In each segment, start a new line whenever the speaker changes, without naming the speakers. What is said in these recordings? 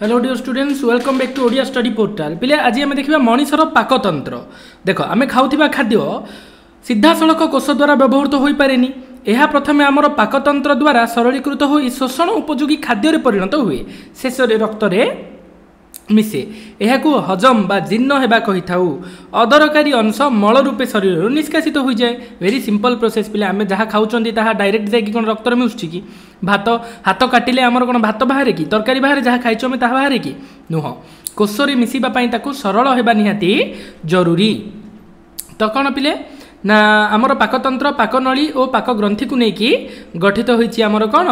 Hello dear students welcome back to Odia study portal পিলে আজ আমি দেখবা মনিষর পাকতন্ত্র দেখ আমি খাওয়া খাদ্য ସିଧାସଳଖ କୋଷ ଦ୍ୱାରା ବ୍ୟବହୃତ ହୋଇପାରେନି ଏହା ପ୍ରଥମେ ଆମର ପାକତନ୍ତ୍ର ଦ୍ୱାରା ସରଳୀକୃତ ହୋଇ ଶୋଷଣ ଉପଯୋଗୀ ଖାଦ୍ୟରେ ପରିଣତ ହୁଏ ଶେଷରେ ରକ୍ତରେ ମିଶେ ଏହାକୁ ହଜମ ବା ଜୀର୍ଣ୍ଣ ହେବା କହିଥାଉ। ଅଦରକାରୀ ଅଂଶ ମଳ ରୂପେ ଶରୀରରୁ ନିଷ୍କାସିତ ହୋଇଯାଏ। ଭେରି ସିମ୍ପଲ୍ ପ୍ରୋସେସ୍ ପିଲା ଆମେ ଯାହା ଖାଉଛନ୍ତି ତାହା ଡାଇରେକ୍ଟ ଯାଇକି କ'ଣ ରକ୍ତରେ ମିଶୁଛି କି? ଭାତ ହାତ କାଟିଲେ ଆମର କ'ଣ ଭାତ ବାହାରେ କି? ତରକାରୀ ବାହାରେ ଯାହା ଖାଇଛୁ ଆମେ ତାହା ବାହାରେ କି? ନୁହଁ। କୋଷରେ ମିଶିବା ପାଇଁ ତାକୁ ସରଳ ହେବା ନିହାତି ଜରୁରୀ। ତ କ'ଣ ପିଲେ? ନା ଆମର ପାକତନ୍ତ୍ର ପାକନଳୀ ଓ ପାକ ଗ୍ରନ୍ଥିକୁ ନେଇକି ଗଠିତ ହୋଇଛି ଆମର କ'ଣ?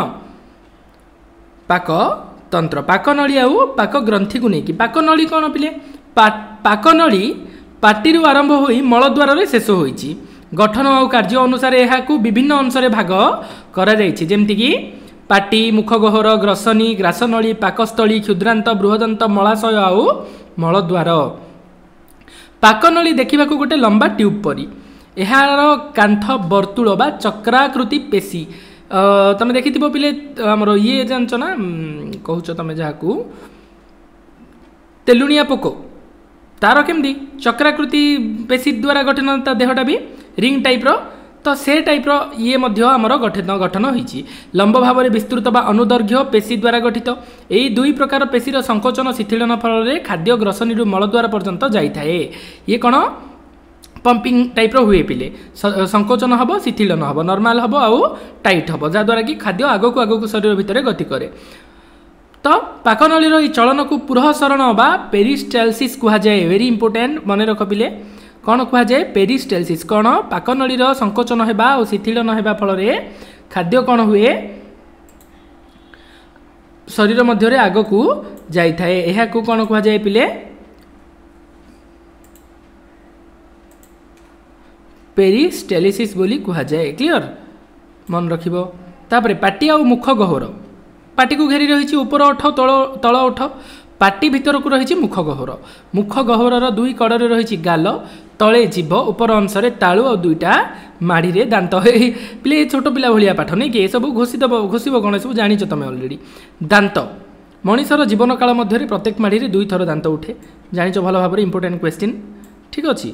ପାକ ତନ୍ତ୍ର ପାକନଳୀ ଆଉ ପାକ ଗ୍ରନ୍ଥିକୁ ନେଇକି ପାକନଳୀ କ'ଣ ପିଲେ ପାକନଳୀ ପାଟିରୁ ଆରମ୍ଭ ହୋଇ ମଳଦ୍ୱାରରେ ଶେଷ ହୋଇଛି ଗଠନ ଆଉ କାର୍ଯ୍ୟ ଅନୁସାରେ ଏହାକୁ ବିଭିନ୍ନ ଅଂଶରେ ଭାଗ କରାଯାଇଛି ଯେମିତିକି ପାଟି ମୁଖଗହ୍ୱର ଗ୍ରସନୀ ଗ୍ରାସନଳୀ ପାକସ୍ଥଳୀ କ୍ଷୁଦ୍ରାନ୍ତ ବୃହଦନ୍ତ ମଳାଶୟ ଆଉ ମଳଦ୍ୱାର ପାକନଳୀ ଦେଖିବାକୁ ଗୋଟେ ଲମ୍ବା ଟ୍ୟୁବ୍ ପରି ଏହାର କାନ୍ଥ ବର୍ତ୍ତୁଳ ବା ଚକ୍ରାକୃତି ପେଶୀ ତମେ ଦେଖିଥିବ ପିଲେ ଆମର ଇଏ ଜାଣିଛ ନା କହୁଛ ତମେ ଯାହାକୁ? ତେଲୁଣିଆ ପୋକ। ତାର କେମିତି? ଚକ୍ରାକୃତି ପେଶୀ ଦ୍ୱାରା ଗଠନ ତା ଦେହଟା ବି ରିଙ୍ଗ ଟାଇପ୍ର ତ ସେ ଟାଇପ୍ର ଇଏ ମଧ୍ୟ ଆମର ଗଠନ ଗଠନ ହୋଇଛି। ଲମ୍ବ ଭାବରେ ବିସ୍ତୃତ ବା ଅନୁଦୈର୍ଘ୍ୟ ପେଶୀ ଦ୍ୱାରା ଗଠିତ। ଏହି ଦୁଇ ପ୍ରକାର ପେଶୀର ସଂକୋଚନ ଶିଥିଳନ ଫଳରେ ଖାଦ୍ୟ ଗ୍ରସନୀରୁ ମଳଦ୍ୱାର ପର୍ଯ୍ୟନ୍ତ ଯାଇଥାଏ। ଇଏ କ'ଣ? ପମ୍ପିଂ ଟାଇପ୍ର ହୁଏ ପିଲେ। ସଂକୋଚନ ହେବ ଶିଥିଳନ ହେବ ନର୍ମାଲ୍ ହେବ ଆଉ ଟାଇଟ୍ ହେବ ଯାହାଦ୍ୱାରା କି ଖାଦ୍ୟ ଆଗକୁ ଆଗକୁ ଶରୀର ଭିତରେ ଗତି କରେ। ତ ପାକନଳୀର ଏହି ଚଳନକୁ ପୁରଃସରଣ ବା ପେରିଷ୍ଟାଲସିସ୍ କୁହାଯାଏ ଭେରି ଇମ୍ପୋର୍ଟାଣ୍ଟ ମନେ ରଖ ପିଲେ। କ'ଣ କୁହାଯାଏ? ପେରିଷ୍ଟାଲସିସ୍ କ'ଣ? ପାକନଳୀର ସଂକୋଚନ ହେବା ଆଉ ଶିଥିଳନ ହେବା ଫଳରେ ଖାଦ୍ୟ କ'ଣ ହୁଏ? ଶରୀର ମଧ୍ୟରେ ଆଗକୁ ଯାଇଥାଏ। ଏହାକୁ କ'ଣ କୁହାଯାଏ ପିଲେ? ପେରିଷ୍ଟେଲିସିସ୍ ବୋଲି କୁହାଯାଏ କ୍ଲିଅର ମନେ ରଖିବ। ତାପରେ ପାଟି ଆଉ ମୁଖ ଗହ୍ୱର। ପାଟିକୁ ଘେରି ରହିଛି ଉପର ଓଠ ତଳ ତଳ ଓଠ। ପାଟି ଭିତରକୁ ରହିଛି ମୁଖ ଗହ୍ୱର। ମୁଖ ଗହ୍ୱରର ଦୁଇ କଡ଼ରେ ରହିଛି ଗାଲ ତଳେ ଜୀବ ଉପର ଅଂଶରେ ତାଳୁ ଆଉ ଦୁଇଟା ମାଢ଼ିରେ ଦାନ୍ତ। ପିଲେ ଛୋଟ ପିଲା ଭଳିଆ ପାଠ ନାଇଁ କି? ଏସବୁ ଘୋଷିଦେବ ଘୋଷିବ କ'ଣ? ଏସବୁ ଜାଣିଛ ତୁମେ ଅଲରେଡ଼ି ଦାନ୍ତ। ମଣିଷର ଜୀବନକାଳ ମଧ୍ୟରେ ପ୍ରତ୍ୟେକ ମାଢ଼ିରେ ଦୁଇଥର ଦାନ୍ତ ଉଠେ। ଜାଣିଛ ଭଲ ଭାବରେ ଇମ୍ପୋର୍ଟାଣ୍ଟ କ୍ୱେଶ୍ଚିନ୍ ଠିକ୍ ଅଛି।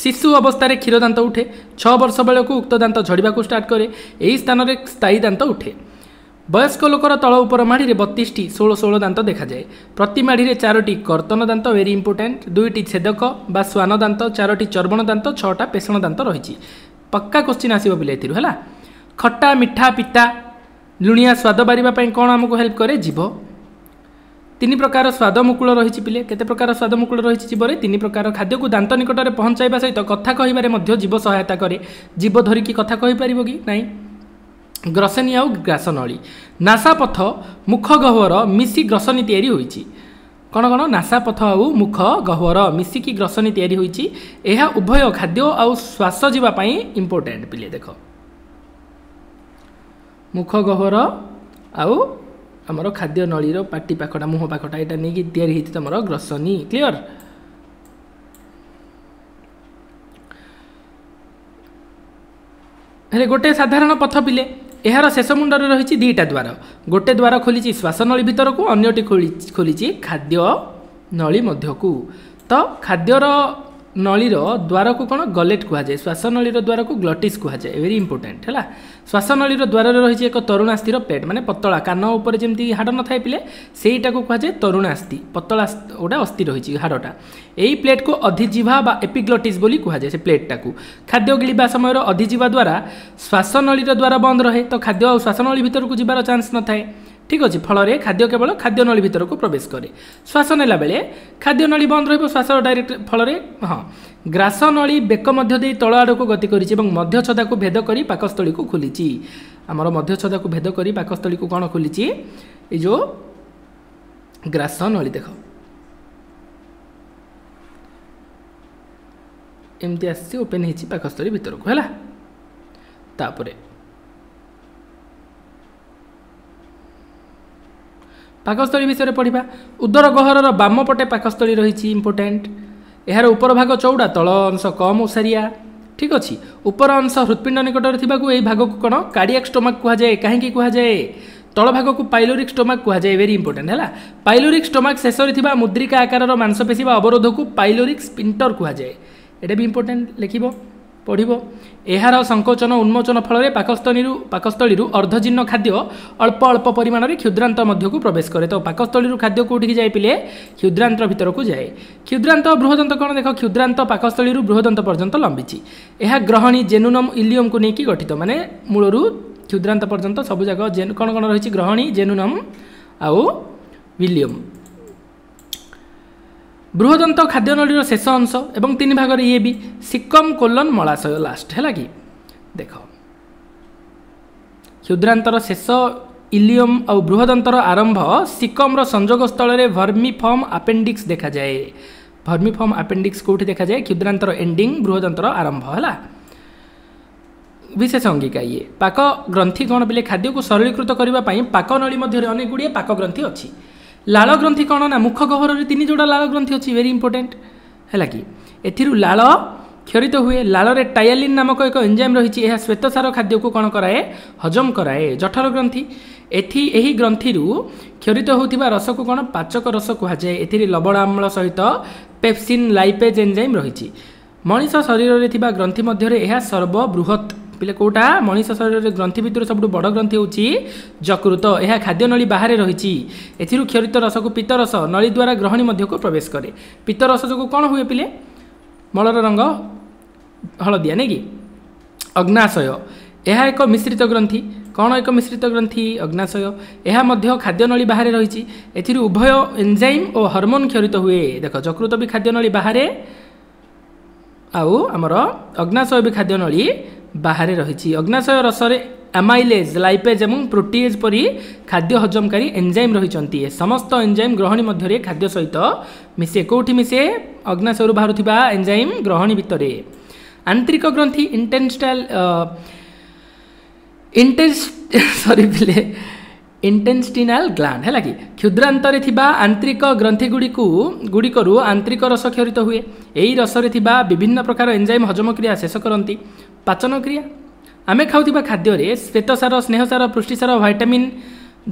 ଶିଶୁ ଅବସ୍ଥାରେ କ୍ଷୀର ଦାନ୍ତ ଉଠେ। ଛଅ ବର୍ଷ ବେଳକୁ ଉକ୍ତ ଦାନ୍ତ ଝଡ଼ିବାକୁ ଷ୍ଟାର୍ଟ କରେ। ଏହି ସ୍ଥାନରେ ସ୍ଥାୟୀ ଦାନ୍ତ ଉଠେ। ବୟସ୍କ ଲୋକର ତଳ ଉପର ମାଢ଼ିରେ ବତିଶଟି ଷୋହଳ ଷୋହଳ ଦାନ୍ତ ଦେଖାଯାଏ। ପ୍ରତି ମାଢ଼ିରେ ଚାରୋଟି କର୍ତ୍ତନ ଦାନ୍ତ ଭେରି ଇମ୍ପୋର୍ଟାଣ୍ଟ ଦୁଇଟି ଛେଦକ ବା ଶ୍ୱାନ ଦାନ୍ତ ଚାରୋଟି ଚର୍ବଣ ଦାନ୍ତ ଛଅଟା ପେଷଣ ଦାନ୍ତ ରହିଛି। ପକ୍କା କୋଶ୍ଚିନ୍ ଆସିବ ପିଲା ଏଥିରୁ ହେଲା। ଖଟା ମିଠା ପିତା ଲୁଣିଆ ସ୍ୱାଦ ବାରିବା ପାଇଁ କ'ଣ ଆମକୁ ହେଲ୍ପ କରେ? ଜୀବ। ତିନି ପ୍ରକାର ସ୍ୱାଦ ମୁକୁଳ ରହିଛି ପିଲେ। କେତେ ପ୍ରକାର ସ୍ୱାଦ ମୁକୁଳ ରହିଛି ଜୀବରେ? ତିନି ପ୍ରକାର ଖାଦ୍ୟକୁ ଦାନ୍ତ ନିକଟରେ ପହଞ୍ଚାଇବା ସହିତ କଥା କହିବାରେ ମଧ୍ୟ ଜୀବ ସହାୟତା କରେ। ଜୀବ ଧରିକି କଥା କହିପାରିବ କି? ନାହିଁ ଗ୍ରସନୀ ଆଉ ଗ୍ରାସନଳୀ। ନାସାପଥ ମୁଖ ଗହ୍ୱର ମିଶି ଗ୍ରସନୀ ତିଆରି ହୋଇଛି। କ'ଣ କ'ଣ? ନାସାପଥ ଆଉ ମୁଖ ଗହ୍ୱର ମିଶିକି ଗ୍ରସନୀ ତିଆରି ହୋଇଛି। ଏହା ଉଭୟ ଖାଦ୍ୟ ଆଉ ଶ୍ୱାସ ଯିବା ପାଇଁ ଇମ୍ପୋର୍ଟାଣ୍ଟ ପିଲେ ଦେଖ। ମୁଖ ଗହ୍ୱର ଆଉ ଆମର ଖାଦ୍ୟ ନଳୀର ପାଟି ପାଖଟା ମୁହଁ ପାଖଟା ଏଇଟା ନେଇକି ତିଆରି ହେଇଛି ତୁମର ଗ୍ରସନୀ। କ୍ଲିଅର ହେଲେ ଗୋଟେ ସାଧାରଣ ପଥ ପିଲେ ଏହାର ଶେଷ ମୁଣ୍ଡରେ ରହିଛି ଦୁଇଟା ଦ୍ୱାର। ଗୋଟେ ଦ୍ୱାର ଖୋଲିଛି ଶ୍ୱାସନଳୀ ଭିତରକୁ ଅନ୍ୟଟି ଖୋଲିଛି ଖାଦ୍ୟ ନଳୀ ମଧ୍ୟକୁ। ତ ଖାଦ୍ୟର ନଳୀର ଦ୍ୱାରକୁ କ'ଣ ଗଲେଟ୍ କୁହାଯାଏ? ଶ୍ୱାସନଳୀର ଦ୍ୱାରକୁ ଗ୍ଲଟିସ୍ କୁହାଯାଏ। ଭେରି ଇମ୍ପୋର୍ଟାଣ୍ଟ ହେଲା? ଶ୍ୱାସନଳୀର ଦ୍ୱାରରେ ରହିଛି ଏକ ତରୁଣାସ୍ଥିର ପ୍ଲେଟ୍ ମାନେ ପତଳା। କାନ ଉପରେ ଯେମିତି ହାଡ଼ ନଥାଏ ପିଲେ ସେଇଟାକୁ କୁହାଯାଏ ତରୁଣାସ୍ଥି। ପତଳା ଗୋଟେ ଅସ୍ଥି ରହିଛି ହାଡ଼ଟା। ଏଇ ପ୍ଲେଟ୍କୁ ଅଧିଜିଭା ବା ଏପିଗ୍ଲଟିସ୍ ବୋଲି କୁହାଯାଏ ସେ ପ୍ଲେଟ୍ଟାକୁ। ଖାଦ୍ୟ ଗିଳିବା ସମୟର ଅଧିଜିଭା ଦ୍ୱାରା ଶ୍ୱାସନଳୀର ଦ୍ୱାର ବନ୍ଦ ରହେ। ତ ଖାଦ୍ୟ ଆଉ ଶ୍ୱାସନଳୀ ଭିତରକୁ ଯିବାର ଚାନ୍ସ ନଥାଏ। ঠিক ଅଛି ଫଳରେ ଖାଦ୍ୟ କେବଳ ଖାଦ୍ୟ ନଳୀ ଭିତରକୁ ପ୍ରବେଶ କରେ। ଶ୍ୱାସ ନେଲା ବେଳେ ଖାଦ୍ୟ ନଳୀ ବନ୍ଦ ରହିବ ଶ୍ୱାସ ଡାଇରେକ୍ଟ ଫଳରେ ହଁ ଗ୍ରାସ ନଳୀ ବେକ ମଧ୍ୟ ଦେଇ ତଳ ଆଡ଼କୁ ଗତି କରିଛି ଏବଂ ମଧ୍ୟଛଦାକୁ ଭେଦ କରି ପାକସ୍ଥଳୀକୁ ଖୋଲିଛି। ଆମର ମଧ୍ୟଛଦାକୁ ଭେଦ କରି ପାକସ୍ଥଳୀକୁ କ'ଣ ଖୋଲିଛି? ଏଇ ଯେଉଁ ଗ୍ରାସ ନଳୀ ଦେଖ। ଏମିତି ଆସିଛି ଓପେନ୍ ହେଇଛି ପାକସ୍ଥଳୀ ଭିତରକୁ ହେଲା। ତାପରେ ପାକସ୍ଥଳୀ ବିଷୟରେ ପଢ଼ିବା। ଉଦର ଗହ୍ୱରର ବାମ ପଟେ ପାକସ୍ଥଳୀ ରହିଛି ଇମ୍ପୋର୍ଟାଣ୍ଟ ଏହାର ଉପର ଭାଗ ଚଉଡ଼ା ତଳ ଅଂଶ କମ୍ ଓସାରିଆ। ଠିକ୍ ଅଛି ଉପର ଅଂଶ ହୃତ୍ପିଣ୍ଡ ନିକଟରେ ଥିବାକୁ ଏହି ଭାଗକୁ କ'ଣ କାର୍ଡ଼ିଆକ୍ ଷ୍ଟୋମାକ୍ କୁହାଯାଏ କାହିଁକି କୁହାଯାଏ? ତଳଭାଗକୁ ପାଇଲୋରିକ୍ ଷ୍ଟୋମାକ୍ କୁହାଯାଏ ଭେରି ଇମ୍ପୋର୍ଟାଣ୍ଟ ହେଲା। ପାଇଲୋରିକ୍ ଷ୍ଟୋମାକ୍ ଶେଷରେ ଥିବା ମୁଦ୍ରିକା ଆକାରର ମାଂସପେଶୀ ବା ଅବରୋଧକୁ ପାଇଲୋରିକ୍ ସ୍ପିଣ୍ଟର କୁହାଯାଏ। ଏଇଟା ବି ଇମ୍ପୋର୍ଟାଣ୍ଟ ଲେଖିବ। ପଢ଼ିବ। ଏହାର ସଂକୋଚନ ଉନ୍ମୋଚନ ଫଳରେ ପାକସ୍ଥଳୀରୁ ପାକସ୍ଥଳୀରୁ ଅର୍ଦ୍ଧଜୀର୍ଣ୍ଣ ଖାଦ୍ୟ ଅଳ୍ପ ଅଳ୍ପ ପରିମାଣରେ କ୍ଷୁଦ୍ରାନ୍ତ ମଧ୍ୟକୁ ପ୍ରବେଶ କରେ। ତ ପାକସ୍ଥଳୀରୁ ଖାଦ୍ୟ କେଉଁଠିକି ଯାଇ ପିଲେ? କ୍ଷୁଦ୍ରାନ୍ତ ଭିତରକୁ ଯାଏ। କ୍ଷୁଦ୍ରାନ୍ତ ବୃହଦନ୍ତ କ'ଣ ଦେଖ? କ୍ଷୁଦ୍ରାନ୍ତ ପାକସ୍ଥଳୀରୁ ବୃହଦନ୍ତ ପର୍ଯ୍ୟନ୍ତ ଲମ୍ବିଛି। ଏହା ଗ୍ରହଣୀ ଜେନୁନମ୍ ଇଲିୟମକୁ ନେଇକି ଗଠିତ। ମାନେ ମୂଳରୁ କ୍ଷୁଦ୍ରାନ୍ତ ପର୍ଯ୍ୟନ୍ତ ସବୁ ଯାକ କ'ଣ କ'ଣ ରହିଛି? ଗ୍ରହଣୀ ଜେନୁନମ୍ ଆଉ ଇଲିୟମ୍ ବୃହଦନ୍ତ ଖାଦ୍ୟନଳୀର ଶେଷ ଅଂଶ ଏବଂ ତିନି ଭାଗରେ ଇଏ ବି ସିକମ୍ କୋଲନ୍ ମଳାଶୟ ଲାଷ୍ଟ ହେଲା କି ଦେଖ କ୍ଷୁଦ୍ରାନ୍ତର ଶେଷ ଇଲିୟମ୍ ଆଉ ବୃହଦନ୍ତର ଆରମ୍ଭ ସିକମ୍ର ସଂଯୋଗ ସ୍ଥଳରେ ଭର୍ମିଫର୍ମ ଆପେଣ୍ଡିକ୍ସ ଦେଖାଯାଏ ଭର୍ମିଫର୍ମ ଆପେଣ୍ଡିକ୍ସ କେଉଁଠି ଦେଖାଯାଏ କ୍ଷୁଦ୍ରାନ୍ତର ଏଣ୍ଡିଂ ବୃହଦନ୍ତର ଆରମ୍ଭ ହେଲା ବିଶେଷ ଅଙ୍ଗିକା ଇଏ ପାକ ଗ୍ରନ୍ଥି କ'ଣ ପିଲେ ଖାଦ୍ୟକୁ ସରଳୀକୃତ କରିବା ପାଇଁ ପାକ ନଳୀ ମଧ୍ୟରେ ଅନେକ ଗୁଡ଼ିଏ ପାକ ଗ୍ରନ୍ଥି ଅଛି ଲାଳ ଗ୍ରନ୍ଥି କ'ଣ ନା ମୁଖ ଗହ୍ୱରରେ ତିନି ଯୋଡ଼ା ଲାଳ ଗ୍ରନ୍ଥି ଅଛି ଭେରି ଇମ୍ପୋର୍ଟାଣ୍ଟ ହେଲା କି? ଏଥିରୁ ଲାଳ କ୍ଷରିତ ହୁଏ। ଲାଳରେ ଟାୟାଲିନ୍ ନାମକ ଏକ ଏଞ୍ଜାଇମ୍ ରହିଛି। ଏହା ଶ୍ୱେତସାର ଖାଦ୍ୟକୁ କ'ଣ କରାଏ? ହଜମ କରାଏ। ଜଠର ଗ୍ରନ୍ଥି। ଏଥି ଏହି ଗ୍ରନ୍ଥିରୁ କ୍ଷରିତ ହେଉଥିବା ରସକୁ କ'ଣ? ପାଚକ ରସ କୁହାଯାଏ। ଏଥିରେ ଲବଣ ଆମ୍ଳ ସହିତ ପେପ୍ସିନ୍ ଲାଇପେଜ୍ ଏଞ୍ଜାଇମ୍ ରହିଛି। ମଣିଷ ଶରୀରରେ ଥିବା ଗ୍ରନ୍ଥି ମଧ୍ୟରେ ଏହା ସର୍ବବୃହତ୍ ପିଲେ କେଉଁଟା? ମଣିଷ ଶରୀରରେ ଗ୍ରନ୍ଥି ଭିତରୁ ସବୁଠୁ ବଡ଼ ଗ୍ରନ୍ଥି ହେଉଛି ଯକୃତ। ଏହା ଖାଦ୍ୟନଳୀ ବାହାରେ ରହିଛି। ଏଥିରୁ କ୍ଷରିତ ରସକୁ ପିତ୍ତରସ ନଳୀ ଦ୍ୱାରା ଗ୍ରହଣୀ ମଧ୍ୟକୁ ପ୍ରବେଶ କରେ। ପିତ୍ତରସ ଯୋଗୁଁ କ'ଣ ହୁଏ ପିଲେ? ମଳର ରଙ୍ଗ ହଳଦିଆ ନାଇଁ କି? ଅଗ୍ନାଶୟ। ଏହା ଏକ ମିଶ୍ରିତ ଗ୍ରନ୍ଥି। କ'ଣ ଏକ ମିଶ୍ରିତ ଗ୍ରନ୍ଥି? ଅଗ୍ନାଶୟ। ଏହା ମଧ୍ୟ ଖାଦ୍ୟନଳୀ ବାହାରେ ରହିଛି। ଏଥିରୁ ଉଭୟ ଏନ୍ଜାଇମ୍ ଓ ହରମୋନ୍ କ୍ଷରିତ ହୁଏ। ଦେଖ ଯକୃତ ବି ଖାଦ୍ୟନଳୀ ବାହାରେ ଆଉ ଆମର ଅଗ୍ନାଶୟ ବି ଖାଦ୍ୟନଳୀ ବାହାରେ ରହିଛି ଅଗ୍ନାଶୟ ରସରେ ଆମାଇଲେଜ୍ ଲାଇପେଜ୍ ଏବଂ ପ୍ରୋଟିଏଜ୍ ପରି ଖାଦ୍ୟ ହଜମକାରୀ ଏନ୍ଜାଇମ୍ ରହିଛନ୍ତି। ଏ ସମସ୍ତ ଏନ୍ଜାଇମ୍ ଗ୍ରହଣୀ ମଧ୍ୟରେ ଖାଦ୍ୟ ସହିତ ମିଶେ। କେଉଁଠି ମିଶେ? ଅଗ୍ନାଶୟରୁ ବାହାରୁଥିବା ଏନ୍ଜାଇମ୍ ଗ୍ରହଣୀ ଭିତରେ। ଆନ୍ତରିକ ଗ୍ରନ୍ଥି ଇଣ୍ଟେନ୍ଷ୍ଟାଲ ଇଣ୍ଟେନ୍ସ ସରି ପିଲେ। ଇଣ୍ଟେନ୍ଷ୍ଟିନାଲ ଗ୍ଲାଣ୍ଡ ହେଲା କି କ୍ଷୁଦ୍ରାନ୍ତରେ ଥିବା ଆନ୍ତରିକ ଗ୍ରନ୍ଥିଗୁଡ଼ିକୁ ଗୁଡ଼ିକରୁ ଆନ୍ତରିକ ରସ କ୍ଷରିତ ହୁଏ ଏହି ରସରେ ଥିବା ବିଭିନ୍ନ ପ୍ରକାର ଏନ୍ଜାଇମ୍ ହଜମ କ୍ରିୟା ଶେଷ କରନ୍ତି ପାଚନ କ୍ରିୟା ଆମେ ଖାଉଥିବା ଖାଦ୍ୟରେ ଶ୍ୱେତସାର ସ୍ନେହସାର ପୃଷ୍ଟିସାର ଭାଇଟାମିନ୍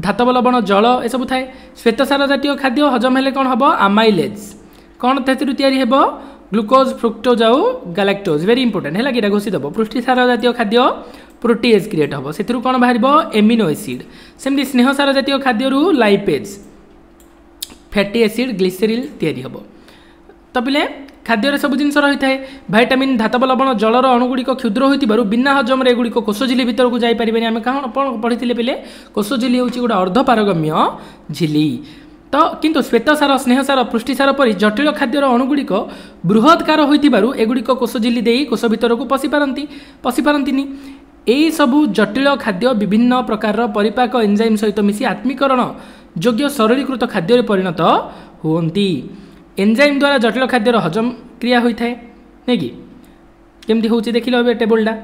ଧାତବ ଲବଣ ଜଳ ଏସବୁ ଥାଏ ଶ୍ୱେତସାର ଜାତୀୟ ଖାଦ୍ୟ ହଜମ ହେଲେ କ'ଣ ହେବ? ଆମାଇଲେଜ୍ କ'ଣ ସେଥିରୁ ତିଆରି ହେବ? ଗ୍ଲୁକୋଜ୍ ଫ୍ରୁକ୍ଟୋଜ୍ ଆଉ ଗାଲାକ୍ଟୋଜ୍ ଭେରି ଇମ୍ପୋର୍ଟାଣ୍ଟ ହେଲା କି? ଏଇଟା ଘୋଷିଦେବ ପୃଷ୍ଟିସାର ଜାତୀୟ ଖାଦ୍ୟ ପ୍ରୋଟିଏଜ୍ କ୍ରିଏଟ୍ ହେବ ସେଥିରୁ କ'ଣ ବାହାରିବ? ଏମିନୋ ଏସିଡ୍ ସେମିତି ସ୍ନେହସାର ଜାତୀୟ ଖାଦ୍ୟରୁ ଲାଇପେଜ୍ ଫ୍ୟାଟି ଏସିଡ୍ ଗ୍ଲିସେରିଲ୍ ତିଆରି ହେବ। ତ ପିଲେ ଖାଦ୍ୟରେ ସବୁ ଜିନିଷ ରହିଥାଏ। ଭାଇଟାମିନ୍ ଧାତବ ଲବଣ ଜଳର ଅଣୁଗୁଡ଼ିକ କ୍ଷୁଦ୍ର ହୋଇଥିବାରୁ ବିନା ହଜମରେ ଏଗୁଡ଼ିକ କୋଷଝିଲି ଭିତରକୁ ଯାଇପାରିବେନି। ଆମେ କ'ଣ କ'ଣ ପଢ଼ିଥିଲେ ପିଲେ କୋଷଝିଲି ହେଉଛି ଗୋଟେ ଅର୍ଦ୍ଧପାରଗମ୍ୟ ଝିଲି। ତ କିନ୍ତୁ ଶ୍ୱେତସାର ସ୍ନେହସାର ପୃଷ୍ଟିସାର ପରି ଜଟିଳ ଖାଦ୍ୟର ଅଣୁଗୁଡ଼ିକ ବୃହତ୍କାର ହୋଇଥିବାରୁ ଏଗୁଡ଼ିକ କୋଷଝିଲି ଦେଇ କୋଷ ଭିତରକୁ ପଶିପାରନ୍ତି ପଶିପାରନ୍ତିନି। ଏହିସବୁ ଜଟିଳ ଖାଦ୍ୟ ବିଭିନ୍ନ ପ୍ରକାରର ପରିପାକ ଏନ୍ଜାଇମ୍ ସହିତ ମିଶି ଆତ୍ମୀକରଣ ଯୋଗ୍ୟ ସରଳୀକୃତ ଖାଦ୍ୟରେ ପରିଣତ ହୁଅନ୍ତି। ଏନ୍ଜାଇମ୍ ଦ୍ୱାରା ଜଟିଳ ଖାଦ୍ୟର ହଜମ କ୍ରିୟା ହୋଇଥାଏ ନାଇଁ କି? କେମିତି ହେଉଛି ଦେଖିଲ ଏବେ ଟେବୁଲଟା?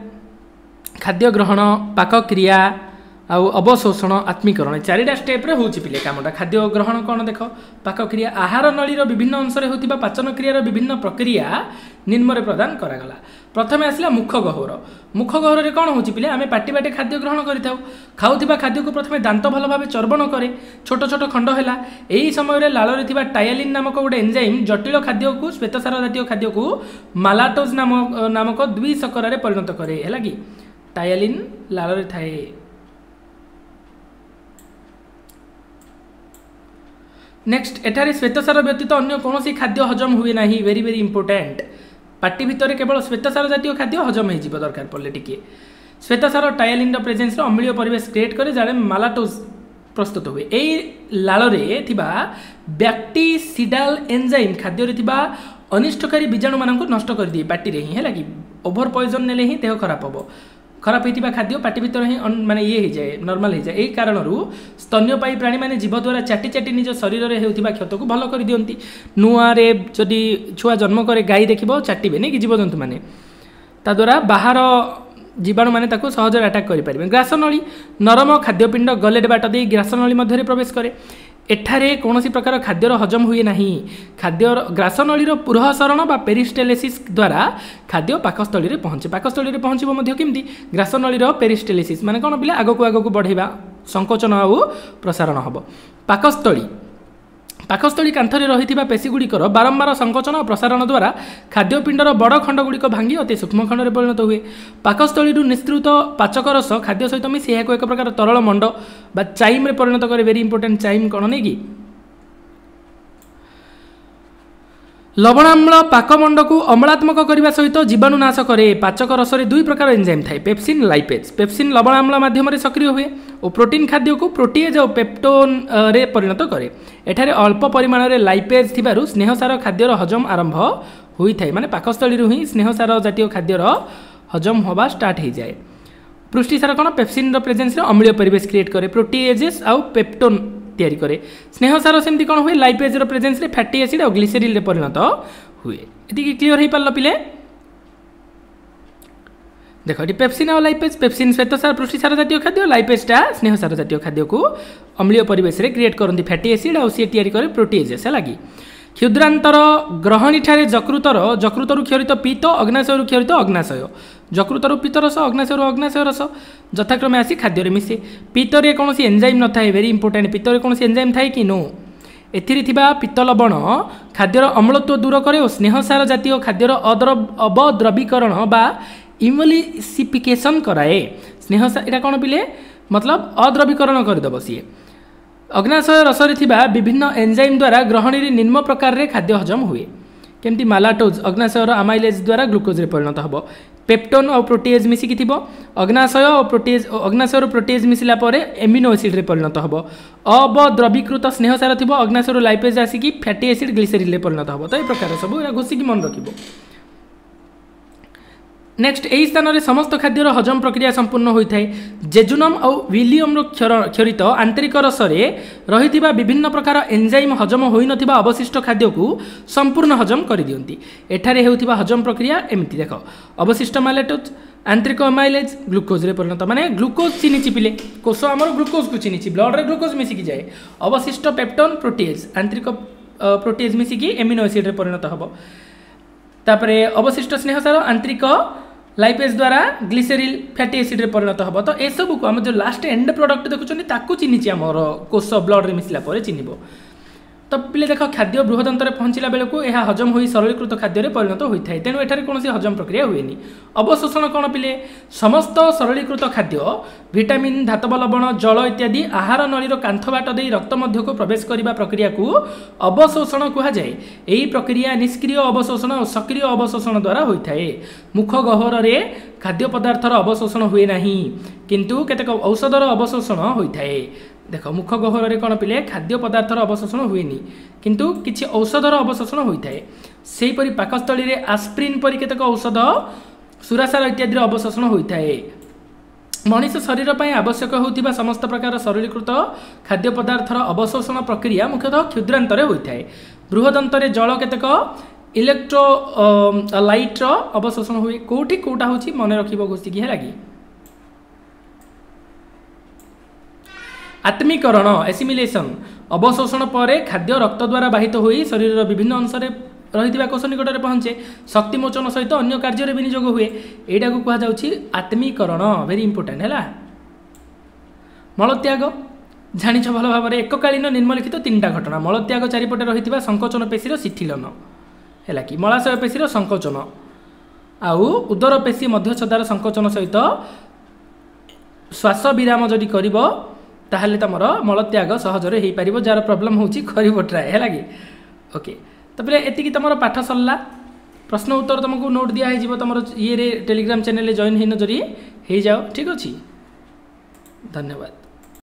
ଖାଦ୍ୟ ଗ୍ରହଣ ପାକ କ୍ରିୟା ଆଉ ଅବଶୋଷଣ ଆତ୍ମୀକରଣ। ଚାରିଟା ଷ୍ଟେପ୍ରେ ହେଉଛି ପିଲେ କାମଟା। ଖାଦ୍ୟ ଗ୍ରହଣ କ'ଣ ଦେଖ? ପାକ କ୍ରିୟା ଆହାର ନଳୀର ବିଭିନ୍ନ ଅଂଶରେ ହେଉଥିବା ପାଚନ କ୍ରିୟାର ବିଭିନ୍ନ ପ୍ରକ୍ରିୟା ନିମ୍ନରେ ପ୍ରଦାନ କରାଗଲା। ପ୍ରଥମେ ଆସିଲା ମୁଖ ଗହ୍ୱର। ମୁଖ ଗହ୍ୱରରେ କ'ଣ ହେଉଛି ପିଲେ? ଆମେ ପାଟି ବାଟେ ଖାଦ୍ୟ ଗ୍ରହଣ କରିଥାଉ। ଖାଉଥିବା ଖାଦ୍ୟକୁ ପ୍ରଥମେ ଦାନ୍ତ ଭଲ ଭାବେ ଚର୍ବଣ କରେ। ଛୋଟ ଛୋଟ ଖଣ୍ଡ ହେଲା। ଏହି ସମୟରେ ଲାଳରେ ଥିବା ଟାୟାଲିନ୍ ନାମକ ଗୋଟେ ଏନ୍ଜାଇମ୍ ଜଟିଳ ଖାଦ୍ୟକୁ ଶ୍ୱେତସାର ଜାତୀୟ ଖାଦ୍ୟକୁ ମାଲାଟୋଜ୍ ନାମ ନାମକ ଦୁଇ ସକରାରେ ପରିଣତ କରେ। ହେଲା କି? ଟାୟାଲିନ୍ ଲାଳରେ ଥାଏ। ନେକ୍ସଟ ଏଠାରେ ଶ୍ୱେତସାର ବ୍ୟତୀତ ଅନ୍ୟ କୌଣସି ଖାଦ୍ୟ ହଜମ ହୁଏ ନାହିଁ। ଭେରି ଭେରି ଇମ୍ପୋର୍ଟାଣ୍ଟ ପାଟି ଭିତରେ କେବଳ ଶ୍ୱେତସାର ଜାତୀୟ ଖାଦ୍ୟ ହଜମ ହେଇଯିବ ଦରକାର ପଡ଼ିଲେ ଟିକିଏ ଶ୍ୱେତସାର ଟାୟାଲିନ୍ର ପ୍ରେଜେନ୍ସରେ ଅମ୍ଳୀୟ ପରିବେଶ କ୍ରିଏଟ୍ କରେ ଯାହା ମାଲାଟୋସ୍ ପ୍ରସ୍ତୁତ ହୁଏ। ଏହି ଲାଳରେ ଥିବା ବ୍ୟାକ୍ଟିସିଡାଲ ଏନ୍ଜାଇମ୍ ଖାଦ୍ୟରେ ଥିବା ଅନିଷ୍ଟକାରୀ ବୀଜାଣୁମାନଙ୍କୁ ନଷ୍ଟ କରିଦିଏ। ପାଟିରେ ହିଁ ହେଲା କି? ଓଭର ପଏଜନ୍ ନେଲେ ହିଁ ଦେହ ଖରାପ ହେବ। ଖରାପ ହୋଇଥିବା ଖାଦ୍ୟ ପାଟି ଭିତରେ ହିଁ ମାନେ ଇଏ ହେଇଯାଏ ନର୍ମାଲ ହେଇଯାଏ। ଏହି କାରଣରୁ ସ୍ତନ୍ୟପାୟୀ ପ୍ରାଣୀମାନେ ଜୀବ ଦ୍ୱାରା ଚାଟି ଚାଟି ନିଜ ଶରୀରରେ ହେଉଥିବା କ୍ଷତକୁ ଭଲ କରିଦିଅନ୍ତି। ନୂଆରେ ଯଦି ଛୁଆ ଜନ୍ମ କରେ ଗାଈ ଦେଖିବ ଚାଟିବେନି କି ଜୀବଜନ୍ତୁମାନେ? ତାଦ୍ୱାରା ବାହାର ଜୀବାଣୁମାନେ ତାକୁ ସହଜରେ ଆଟାକ୍ କରିପାରିବେ। ଗ୍ରାସନଳୀ ନରମ ଖାଦ୍ୟପିଣ୍ଡ ଗଲେଟ ବାଟ ଦେଇ ଗ୍ରାସନଳୀ ମଧ୍ୟରେ ପ୍ରବେଶ କରେ। ଏଠାରେ କୌଣସି ପ୍ରକାର ଖାଦ୍ୟର ହଜମ ହୁଏ ନାହିଁ। ଖାଦ୍ୟର ଗ୍ରାସନଳୀର ପୁରଃସରଣ ବା ପେରିଷ୍ଟେଲେସିସ୍ ଦ୍ୱାରା ଖାଦ୍ୟ ପାକସ୍ଥଳୀରେ ପହଞ୍ଚେ। ପାକସ୍ଥଳୀରେ ପହଞ୍ଚିବ ମଧ୍ୟ କେମିତି? ଗ୍ରାସନଳୀର ପେରିଷ୍ଟେଲେସିସ୍ ମାନେ କ'ଣ ପିଲା? ଆଗକୁ ଆଗକୁ ବଢ଼େଇବା ସଙ୍କୋଚନ ଆଉ ପ୍ରସାରଣ ହେବ। ପାକସ୍ଥଳୀ ପାକସ୍ଥଳୀ କାନ୍ଥରେ ରହିଥିବା ପେଶୀଗୁଡ଼ିକର ବାରମ୍ବାର ସଙ୍କୋଚନ ଓ ପ୍ରସାରଣ ଦ୍ୱାରା ଖାଦ୍ୟପିଣ୍ଡର ବଡ଼ ଖଣ୍ଡଗୁଡ଼ିକ ଭାଙ୍ଗି ଅତି ସୂକ୍ଷ୍ମ ଖଣ୍ଡରେ ପରିଣତ ହୁଏ। ପାକସ୍ଥଳୀରୁ ନିଃସୃତ ପାଚକ ରସ ଖାଦ୍ୟ ସହିତ ମିଶି ଏହାକୁ ଏକ ପ୍ରକାର ତରଳ ମଣ୍ଡ ବା ଚାଇମ୍ରେ ପରିଣତ କରେ। ଭେରି ଇମ୍ପୋର୍ଟାଣ୍ଟ ଚାଇମ୍ କ'ଣ ନେଇକି? লবণাম্ল পাকমণ্ডকু অম্লাত্মক করা সহিত জীবাণু নাশ করে পাচক রসরে দুই প্রকার এনজাইম থাকে পেপসিন লাইপেজ পেপসিন লবণাম্ল মাধ্যমে সক্রিয় হুয়ে ও প্রোটিন খাদ্যকু প্রোটিয়েজ ও পেপটোনরে পরিণত করে এখানে অল্প পরিমাণের লাইপেজ থাকার স্নেহসার খাদ্যর হজম আরম্ভ হয়ে থাকে মানে পাকস্থলী হি স্নেহসার জাতীয় খাদ্যর হজম হওয়া স্টার্ট হয়ে যায় পুষ্টিসার কোণ পেপসিন্র প্রেজেন্সরে অম্লীয় পরিবেশ ক্রিয়েট করে প্রোটিয়েজেস আউ তৈরি করে স্নেহ সার সেমতি কোণ হুয়ে লাইপেজর প্রেজেন্সে ফ্যাটি আসিড আর গ্লিসেরিলে পরিণত হুয়ে এটিকি ক্লিয়র হয়ে পারল পিলে দেখ এটি পেপসিন আর লাইপেজ পেপসিন শ্বেতসার পুষ্টিসার জাতীয় খাদ্য লাইপেজটা স্নেহসার জাতীয় খাদ্যকে অম্লীয় পরিবেশে ক্রিয়েট করতে ফ্যাটি আসিড আর সি তৈরি করে প্রোটিএজেস হলাকি କ୍ଷୁଦ୍ରାନ୍ତର ଗ୍ରହଣୀଠାରେ ଯକୃତର ଯକୃତରୁ କ୍ଷରିତ ପିତ ଅଗ୍ନାଶୟରୁ କ୍ଷରିତ ଅଗ୍ନାଶୟ ଯକୃତରୁ ପିତ୍ତରସ ଅଗ୍ନାଶୟରୁ ଅଗ୍ନାଶୟ ରସ ଯଥାକ୍ରମେ ଆସି ଖାଦ୍ୟରେ ମିଶେ ପିତରେ କୌଣସି ଏନ୍ଜାଇମ୍ ନଥାଏ ଭେରି ଇମ୍ପୋର୍ଟାଣ୍ଟ ପିତରେ କୌଣସି ଏନ୍ଜାଇମ୍ ଥାଏ କି ନୋ ଏଥିରେ ଥିବା ପିତ୍ତ ଲବଣ ଖାଦ୍ୟର ଅମ୍ଳତ୍ୱ ଦୂର କରେ ଓ ସ୍ନେହସାର ଜାତୀୟ ଖାଦ୍ୟର ଅବଦ୍ରବୀକରଣ ବା ଇମୋଲିସିଫିକେସନ୍ କରାଏ ସ୍ନେହସାର ଏଇଟା କ'ଣ ପିଲେ ମତଲବ ଅଦ୍ରବୀକରଣ କରିଦେବ ସିଏ ଅଗ୍ନାଶୟ ରସରେ ଥିବା ବିଭିନ୍ନ ଏନ୍ଜାଇମ୍ ଦ୍ୱାରା ଗ୍ରହଣୀରେ ନିମ୍ନ ପ୍ରକାରରେ ଖାଦ୍ୟ ହଜମ ହୁଏ। କେମିତି ମାଲାଟୋଜ୍ ଅଗ୍ନାଶୟର ଆମାଇଲେଜ୍ ଦ୍ୱାରା ଗ୍ଲୁକୋଜ୍ରେ ପରିଣତ ହେବ? ପେପ୍ଟୋନ୍ ଆଉ ପ୍ରୋଟିଏଜ୍ ମିଶିକି ଥିବ। ଅଗ୍ନାଶୟ ଓ ପ୍ରୋଟିଏଜ୍ ଅଗ୍ନାଶୟରୁ ପ୍ରୋଟିଏଜ୍ ମିଶିଲା ପରେ ଏମିନୋ ଏସିଡ୍ରେ ପରିଣତ ହେବ। ଅବଦ୍ରବୀକୃତ ସ୍ନେହସାର ଥିବ। ଅଗ୍ନାଶୟରୁ ଲାଇପେଜ୍ ଆସିକି ଫ୍ୟାଟି ଏସିଡ୍ ଗ୍ଲିସେରିଲ୍ରେ ପରିଣତ ହେବ। ତ ଏ ପ୍ରକାର ସବୁ ଏରା ଘୋଷିକି ମନେ ରଖିବ। ନେକ୍ସଟ ଏହି ସ୍ଥାନରେ ସମସ୍ତ ଖାଦ୍ୟର ହଜମ ପ୍ରକ୍ରିୟା ସମ୍ପୂର୍ଣ୍ଣ ହୋଇଥାଏ ଜେଜୁନମ୍ ଆଉ ୱିଲିୟମ୍ର କ୍ଷରିତ ଆନ୍ତରିକ ରସରେ ରହିଥିବା ବିଭିନ୍ନ ପ୍ରକାର ଏନ୍ଜାଇମ୍ ହଜମ ହୋଇନଥିବା ଅବଶିଷ୍ଟ ଖାଦ୍ୟକୁ ସମ୍ପୂର୍ଣ୍ଣ ହଜମ କରିଦିଅନ୍ତି ଏଠାରେ ହେଉଥିବା ହଜମ ପ୍ରକ୍ରିୟା ଏମିତି ଦେଖ ଅବଶିଷ୍ଟ ମାଲେଟୋଜ୍ ଆନ୍ତରିକ ମାଇଲେଜ୍ ଗ୍ଲୁକୋଜ୍ରେ ପରିଣତ ମାନେ ଗ୍ଲୁକୋଜ୍ ଚିନି ଚିପିଲେ କୋଷ ଆମର ଗ୍ଲୁକୋଜ୍କୁ ଚିନିଛି ବ୍ଲଡ଼୍ରେ ଗ୍ଲୁକୋଜ୍ ମିଶିକି ଯାଏ ଅବଶିଷ୍ଟ ପେପ୍ଟନ୍ ପ୍ରୋଟିଏଜ୍ ଆନ୍ତରିକ ପ୍ରୋଟିଏଜ୍ ମିଶିକି ଏମିନୋ ଏସିଡ୍ରେ ପରିଣତ ହେବ ତାପରେ ଅବଶିଷ୍ଟ ସ୍ନେହସାର ଆନ୍ତରିକ ଲାଇପେଜ୍ ଦ୍ୱାରା ଗ୍ଲିସେରିଲ୍ ଫ୍ୟାଟି ଏସିଡ୍ରେ ପରିଣତ ହେବ। ତ ଏସବୁକୁ ଆମେ ଯେଉଁ ଲାଷ୍ଟ ଏଣ୍ଡ ପ୍ରଡ଼କ୍ଟ ଦେଖୁଛନ୍ତି ତାକୁ ଚିହ୍ନିଛି ଆମର କୋଷ ବ୍ଲଡ଼୍ରେ ମିଶିଲା ପରେ ଚିହ୍ନିବ। ତ ପିଲେ ଦେଖ ଖାଦ୍ୟ ବୃହଦନ୍ତରେ ପହଞ୍ଚିଲା ବେଳକୁ ଏହା ହଜମ ହୋଇ ସରଳୀକୃତ ଖାଦ୍ୟରେ ପରିଣତ ହୋଇଥାଏ। ତେଣୁ ଏଠାରେ କୌଣସି ହଜମ ପ୍ରକ୍ରିୟା ହୁଏନି। ଅବଶୋଷଣ କ'ଣ ପିଲେ? ସମସ୍ତ ସରଳୀକୃତ ଖାଦ୍ୟ ଭିଟାମିନ୍ ଧାତବ ଲବଣ ଜଳ ଇତ୍ୟାଦି ଆହାର ନଳୀର କାନ୍ଥ ବାଟ ଦେଇ ରକ୍ତ ମଧ୍ୟକୁ ପ୍ରବେଶ କରିବା ପ୍ରକ୍ରିୟାକୁ ଅବଶୋଷଣ କୁହାଯାଏ। ଏହି ପ୍ରକ୍ରିୟା ନିଷ୍କ୍ରିୟ ଅବଶୋଷଣ ଓ ସକ୍ରିୟ ଅବଶୋଷଣ ଦ୍ୱାରା ହୋଇଥାଏ। ମୁଖ ଗହ୍ୱରରେ ଖାଦ୍ୟ ପଦାର୍ଥର ଅବଶୋଷଣ ହୁଏ ନାହିଁ କିନ୍ତୁ କେତେକ ଔଷଧର ଅବଶୋଷଣ ହୋଇଥାଏ। ଦେଖ ମୁଖ ଗହ୍ୱରରେ କ'ଣ ପିଲେ? ଖାଦ୍ୟ ପଦାର୍ଥର ଅବଶୋଷଣ ହୁଏନି। କିନ୍ତୁ କିଛି ଔଷଧର ଅବଶୋଷଣ ହୋଇଥାଏ। ସେହିପରି ପାକସ୍ଥଳୀରେ ଆସ୍ପ୍ରିନ୍ ପରି କେତେକ ଔଷଧ ସୁରାସାର ଇତ୍ୟାଦିର ଅବଶୋଷଣ ହୋଇଥାଏ। ମଣିଷ ଶରୀର ପାଇଁ ଆବଶ୍ୟକ ହେଉଥିବା ସମସ୍ତ ପ୍ରକାର ସରଳୀକୃତ ଖାଦ୍ୟ ପଦାର୍ଥର ଅବଶୋଷଣ ପ୍ରକ୍ରିୟା ମୁଖ୍ୟତଃ କ୍ଷୁଦ୍ରାନ୍ତରେ ହୋଇଥାଏ। ବୃହଦନ୍ତରେ ଜଳ କେତେକ ଇଲେକ୍ଟ୍ରୋ ଲାଇଟ୍ର ଅବଶୋଷଣ ହୁଏ। କେଉଁଠି? କେଉଁଟା ହେଉଛି? ମନେ ରଖିବ ଘୋଷିକି ହେଲା କି ଆତ୍ମୀକରଣ ଏସିମିଲେସନ୍ ଅବଶୋଷଣ ପରେ ଖାଦ୍ୟ ରକ୍ତ ଦ୍ୱାରା ବାହିତ ହୋଇ ଶରୀରର ବିଭିନ୍ନ ଅଂଶରେ ରହିଥିବା କୋଷ ନିକଟରେ ପହଞ୍ଚେ ଶକ୍ତିମୋଚନ ସହିତ ଅନ୍ୟ କାର୍ଯ୍ୟରେ ବିନିଯୋଗ ହୁଏ। ଏଇଟାକୁ କୁହାଯାଉଛି ଆତ୍ମୀକରଣ ଭେରି ଇମ୍ପୋର୍ଟାଣ୍ଟ ହେଲା। ମଳତ୍ୟାଗ ଜାଣିଛ ଭଲ ଭାବରେ ଏକକାଳୀନ ନିମ୍ନଲିଖିତ ତିନିଟା ଘଟଣା। ମଳତ୍ୟାଗ ଚାରିପଟେ ରହିଥିବା ସଙ୍କୋଚନ ପେଶୀର ଶିଥିଳନ ହେଲା କି ମଳାଶୟ ପେଶୀର ସଙ୍କୋଚନ ଆଉ ଉଦର ପେଶୀ ମଧ୍ୟଛଦାର ସଙ୍କୋଚନ ସହିତ ଶ୍ୱାସ ବିରାମ ଯଦି କରିବ ତାହେଲେ ତୁମର ମଳତ୍ୟାଗ ସହଜରେ ହେଇପାରିବ ଯାହାର ପ୍ରୋବ୍ଲେମ୍ ହେଉଛି କରିବ ଟ୍ରାଏ ହେଲା କି ଓକେ ତାପରେ ଏତିକି ତୁମର ପାଠ ସରିଲା ପ୍ରଶ୍ନ ଉତ୍ତର ତୁମକୁ ନୋଟ୍ ଦିଆହେଇଯିବ ତୁମର ଇଏରେ ଟେଲିଗ୍ରାମ ଚ୍ୟାନେଲରେ ଜଏନ୍ ହେଇନ ଯଦି ହେଇଯାଅ ଠିକ୍ ଅଛି ଧନ୍ୟବାଦ